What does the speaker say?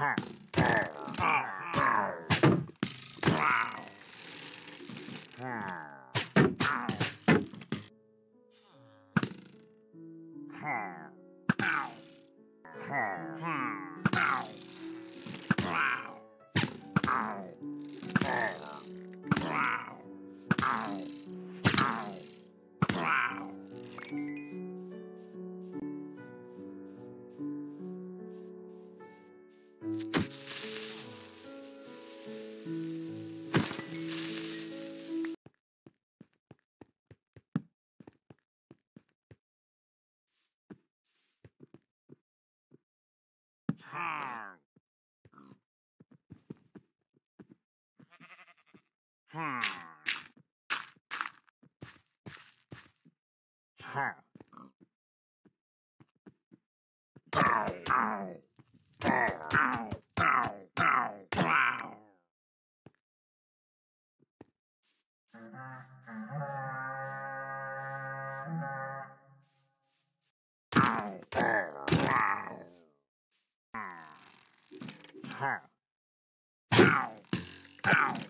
Hmm. Huh. Ow, ow.